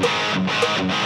we